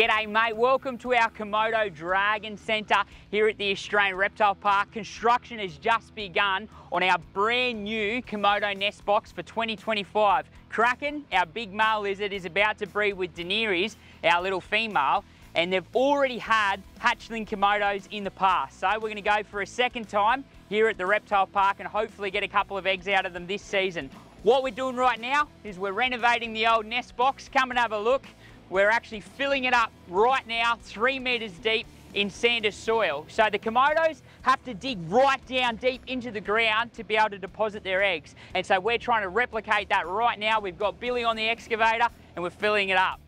G'day mate, welcome to our Komodo Dragon Centre here at the Australian Reptile Park. Construction has just begun on our brand new Komodo nest box for 2025. Kraken, our big male lizard, is about to breed with Daenerys, our little female, and they've already had hatchling Komodos in the past. So we're gonna go for a second time here at the Reptile Park and hopefully get a couple of eggs out of them this season. What we're doing right now is we're renovating the old nest box. Come and have a look. We're actually filling it up right now, three metres deep in Sandus soil. So the Komodos have to dig right down deep into the ground to be able to deposit their eggs. And so we're trying to replicate that right now. We've got Billy on the excavator and we're filling it up.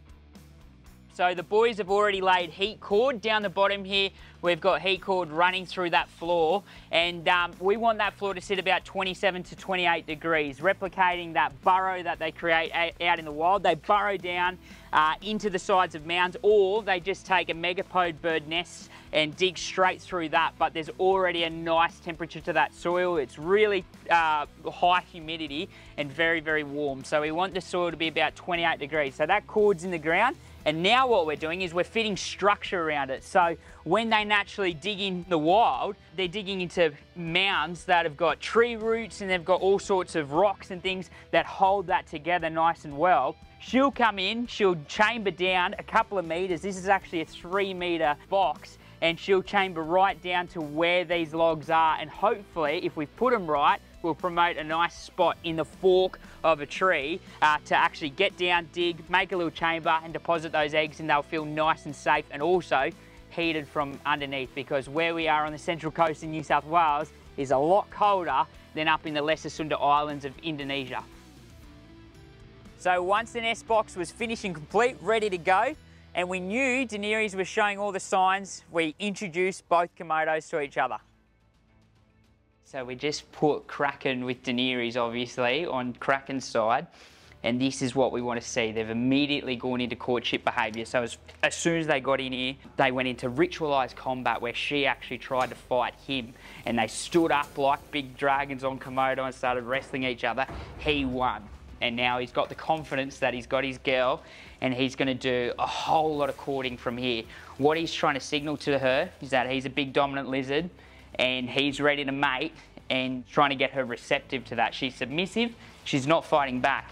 So the boys have already laid heat cord down the bottom here. We've got heat cord running through that floor. And um, we want that floor to sit about 27 to 28 degrees, replicating that burrow that they create out in the wild. They burrow down uh, into the sides of mounds or they just take a megapode bird nest and dig straight through that. But there's already a nice temperature to that soil. It's really uh, high humidity and very very warm. So we want the soil to be about 28 degrees. So that cord's in the ground and now what we're doing is we're fitting structure around it. So when they naturally dig in the wild, they're digging into mounds that have got tree roots and they've got all sorts of rocks and things that hold that together nice and well. She'll come in, she'll chamber down a couple of meters. This is actually a three meter box and she'll chamber right down to where these logs are. And hopefully, if we put them right, we'll promote a nice spot in the fork of a tree uh, to actually get down, dig, make a little chamber and deposit those eggs and they'll feel nice and safe and also heated from underneath because where we are on the central coast in New South Wales is a lot colder than up in the Lesser Sunda Islands of Indonesia. So once the nest box was finished and complete, ready to go, and we knew Daenerys was showing all the signs, we introduced both Komodos to each other. So we just put Kraken with Daenerys, obviously, on Kraken's side. And this is what we want to see. They've immediately gone into courtship behaviour. So as, as soon as they got in here, they went into ritualised combat where she actually tried to fight him. And they stood up like big dragons on Komodo and started wrestling each other. He won. And now he's got the confidence that he's got his girl and he's going to do a whole lot of courting from here. What he's trying to signal to her is that he's a big dominant lizard and he's ready to mate and trying to get her receptive to that. She's submissive, she's not fighting back,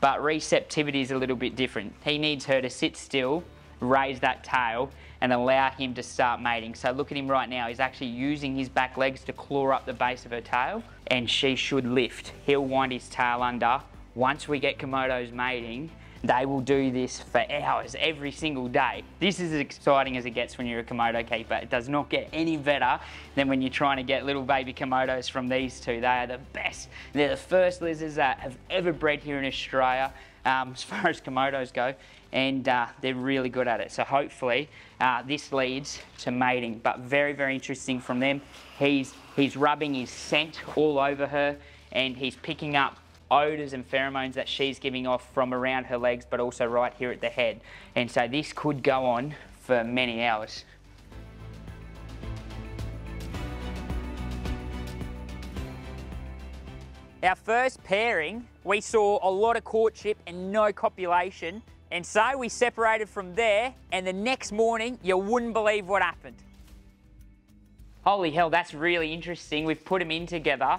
but receptivity is a little bit different. He needs her to sit still, raise that tail, and allow him to start mating. So look at him right now, he's actually using his back legs to claw up the base of her tail, and she should lift. He'll wind his tail under. Once we get Komodo's mating, they will do this for hours every single day. This is as exciting as it gets when you're a Komodo keeper. It does not get any better than when you're trying to get little baby Komodos from these two. They are the best. They're the first lizards that have ever bred here in Australia um, as far as Komodos go and uh, they're really good at it. So hopefully uh, this leads to mating, but very, very interesting from them. He's, he's rubbing his scent all over her and he's picking up odours and pheromones that she's giving off from around her legs, but also right here at the head. And so this could go on for many hours. Our first pairing, we saw a lot of courtship and no copulation. And so we separated from there, and the next morning, you wouldn't believe what happened. Holy hell, that's really interesting. We've put them in together,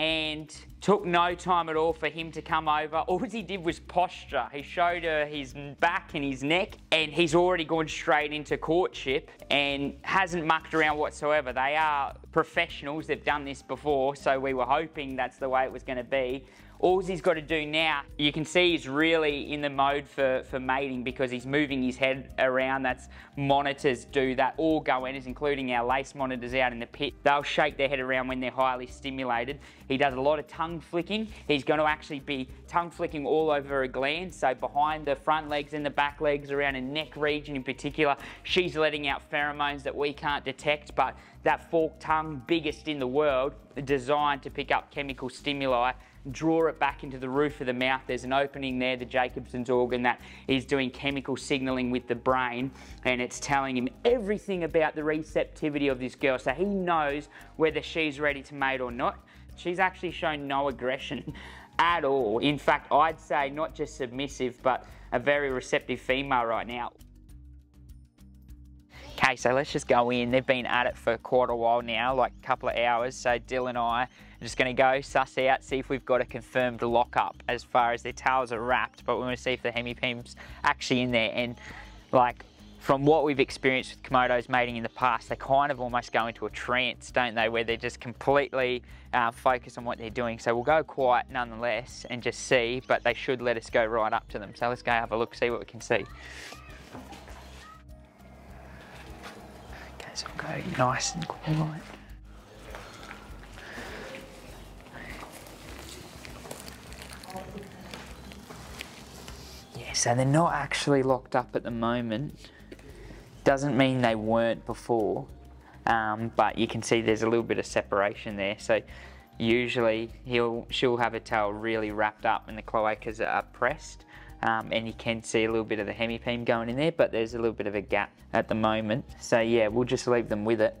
and took no time at all for him to come over. All he did was posture. He showed her his back and his neck, and he's already gone straight into courtship and hasn't mucked around whatsoever. They are professionals, they've done this before, so we were hoping that's the way it was going to be. All he's got to do now, you can see he's really in the mode for, for mating because he's moving his head around. That's monitors do that. All goannas, including our lace monitors out in the pit, they'll shake their head around when they're highly stimulated. He does a lot of tongue flicking. He's going to actually be tongue flicking all over a gland. So behind the front legs and the back legs, around a neck region in particular, she's letting out pheromones that we can't detect, but that forked tongue, biggest in the world, designed to pick up chemical stimuli draw it back into the roof of the mouth. There's an opening there, the Jacobson's organ, that is doing chemical signaling with the brain, and it's telling him everything about the receptivity of this girl. So he knows whether she's ready to mate or not. She's actually shown no aggression at all. In fact, I'd say not just submissive, but a very receptive female right now. Okay, so let's just go in. They've been at it for quite a while now, like a couple of hours. So Dill and I are just gonna go suss out, see if we've got a confirmed lockup as far as their tails are wrapped, but we wanna see if the hemipene's actually in there. And like, from what we've experienced with Komodos mating in the past, they kind of almost go into a trance, don't they, where they're just completely uh, focused on what they're doing. So we'll go quiet nonetheless and just see, but they should let us go right up to them. So let's go have a look, see what we can see. Okay, so we'll go nice and quiet. Yeah, so they're not actually locked up at the moment doesn't mean they weren't before, um, but you can see there's a little bit of separation there. So usually he'll she'll have her tail really wrapped up and the cloacas are pressed. Um, and you can see a little bit of the hemipene going in there, but there's a little bit of a gap at the moment. So yeah, we'll just leave them with it.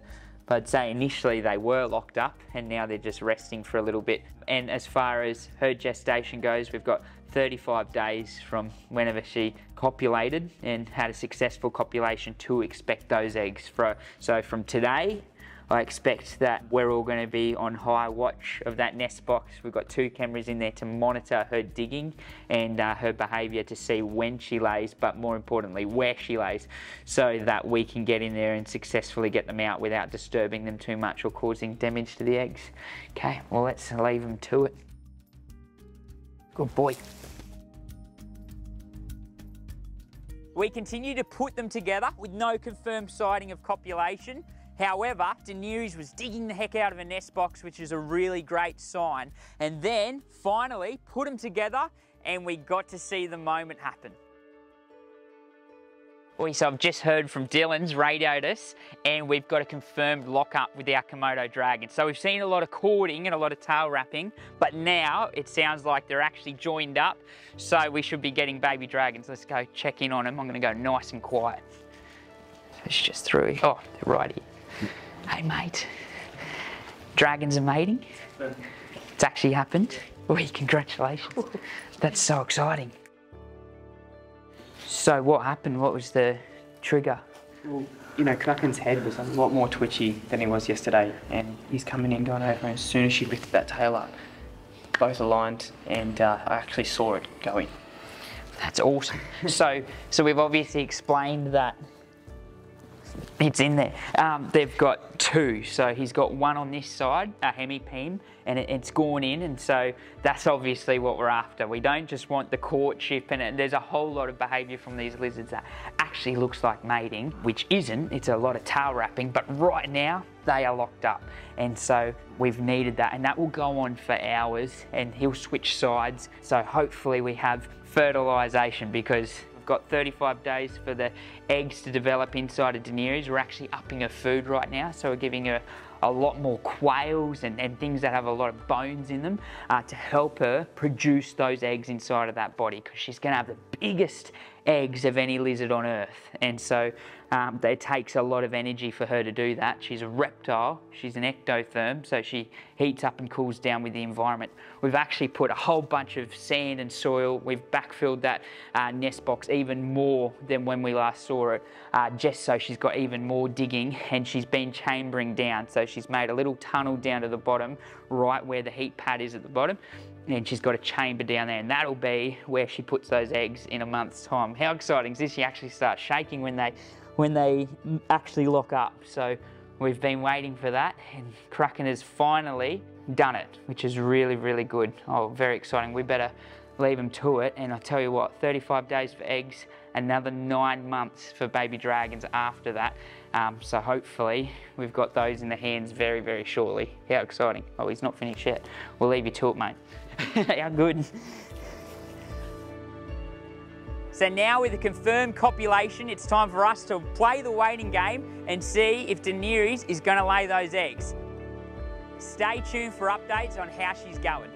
But I'd say initially they were locked up and now they're just resting for a little bit. And as far as her gestation goes, we've got 35 days from whenever she copulated and had a successful copulation to expect those eggs. So from today, I expect that we're all going to be on high watch of that nest box. We've got two cameras in there to monitor her digging and uh, her behaviour to see when she lays, but more importantly, where she lays, so that we can get in there and successfully get them out without disturbing them too much or causing damage to the eggs. Okay, well, let's leave them to it. Good boy. We continue to put them together with no confirmed sighting of copulation. However, Daenerys was digging the heck out of a nest box, which is a really great sign. And then finally put them together and we got to see the moment happen. So I've just heard from Dylan's radioed us and we've got a confirmed lockup with our Komodo dragon. So we've seen a lot of cording and a lot of tail wrapping, but now it sounds like they're actually joined up. So we should be getting baby dragons. Let's go check in on them. I'm gonna go nice and quiet. It's just through, oh, they're right here. Hey mate, dragons are mating. It's actually happened. Wee, congratulations. That's so exciting. So what happened? What was the trigger? Well, you know, Kraken's head was a lot more twitchy than he was yesterday, and he's coming in, going over, and as soon as she lifted that tail up, both aligned, and uh, I actually saw it going. That's awesome. so, so we've obviously explained that it's in there. Um, they've got two, so he's got one on this side, a hemipene, and it, has gone in, and so that's obviously what we're after. We don't just want the courtship, and it, there's a whole lot of behaviour from these lizards that actually looks like mating, which isn't. It's a lot of tail wrapping, but right now they are locked up, and so we've needed that, and that will go on for hours, and he'll switch sides. So hopefully we have fertilisation because got 35 days for the eggs to develop inside of Daenerys. We're actually upping her food right now, so we're giving her a lot more quails and, and things that have a lot of bones in them uh, to help her produce those eggs inside of that body because she's going to have the biggest eggs of any lizard on earth. And so um, it takes a lot of energy for her to do that. She's a reptile, she's an ectotherm, so she heats up and cools down with the environment. We've actually put a whole bunch of sand and soil, we've backfilled that uh, nest box even more than when we last saw it, uh, just so she's got even more digging and she's been chambering down. So she's made a little tunnel down to the bottom, right where the heat pad is at the bottom and she's got a chamber down there and that'll be where she puts those eggs in a month's time. How exciting is this? She actually starts shaking when they when they actually lock up. So we've been waiting for that and Kraken has finally done it, which is really, really good. Oh, very exciting. We better leave them to it. And I tell you what, 35 days for eggs, another nine months for baby dragons after that. Um, so hopefully we've got those in the hands very, very shortly. How exciting. Oh, he's not finished yet. We'll leave you to it, mate. How good. So now with a confirmed copulation, it's time for us to play the waiting game and see if Daenerys is going to lay those eggs. Stay tuned for updates on how she's going.